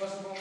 Vas-y,